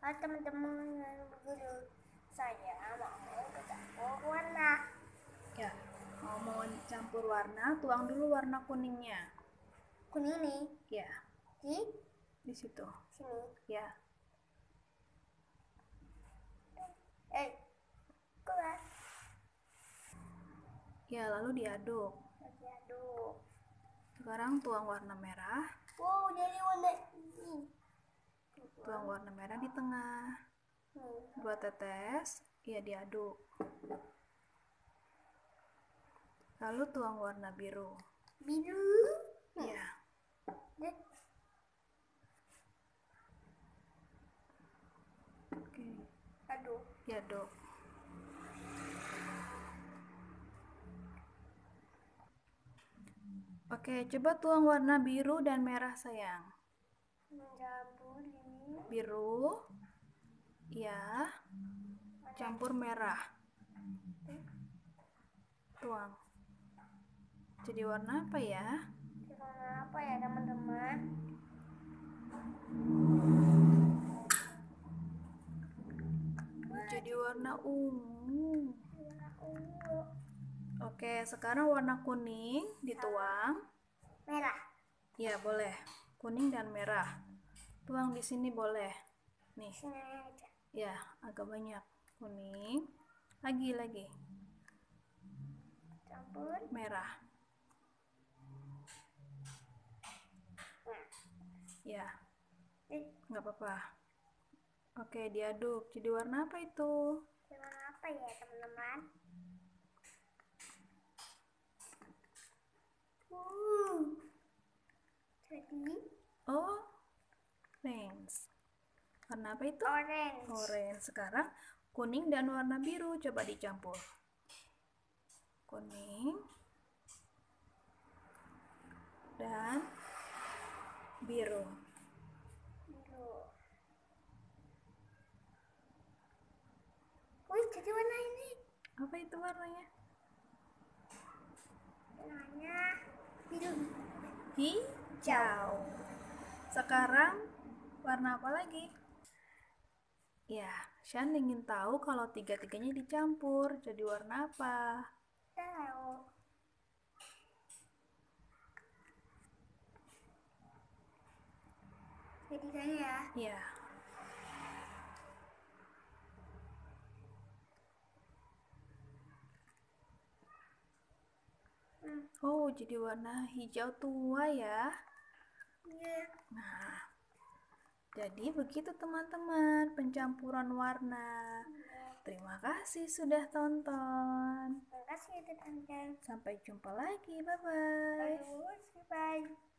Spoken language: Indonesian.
Halo teman-teman guru saya mau bercampur warna Ya, mau mau campur warna, tuang dulu warna kuningnya. kuning nih Ya, di di situ. sini. Ya, Eh, keluar. ya lalu diaduk. Lagi aduk. Sekarang tuang warna merah, Wow, jadi warna ini. Tuang warna merah di tengah. Dua tetes, ya diaduk. Lalu tuang warna biru. Biru. Ya, oke. Aduh. Diaduk. Oke, coba tuang warna biru dan merah sayang. Ini. Biru, ya, campur merah. Tuang. Jadi warna apa ya? Ini warna apa ya teman-teman? Jadi warna ungu. Warna ungu. Oke, sekarang warna kuning dituang. Merah. Ya, boleh. Kuning dan merah. Tuang di sini boleh. Nih, ya, agak banyak. Kuning. Lagi, lagi. Campur. Merah. Nah. Ya, nggak apa-apa. Oke, diaduk. Jadi warna apa itu? warna apa ya teman-teman? Uh. Jadi Oh, orange. Warna apa itu? orange. Orange. Sekarang kuning dan warna biru coba dicampur. Kuning dan biru. Biru. Wih, jadi warna ini. Apa itu warnanya? Warnanya biru. Hijau. Sekarang warna apa lagi? Ya, Shan ingin tahu kalau tiga-tiganya dicampur jadi warna apa? Tahu. Jadi saya Ya, Hmm. oh jadi warna hijau tua ya. Iya. Nah, jadi begitu teman-teman pencampuran warna. Terima kasih sudah tonton. Terima kasih teman-teman. Sampai jumpa lagi. Bye-bye. Bye. Bye.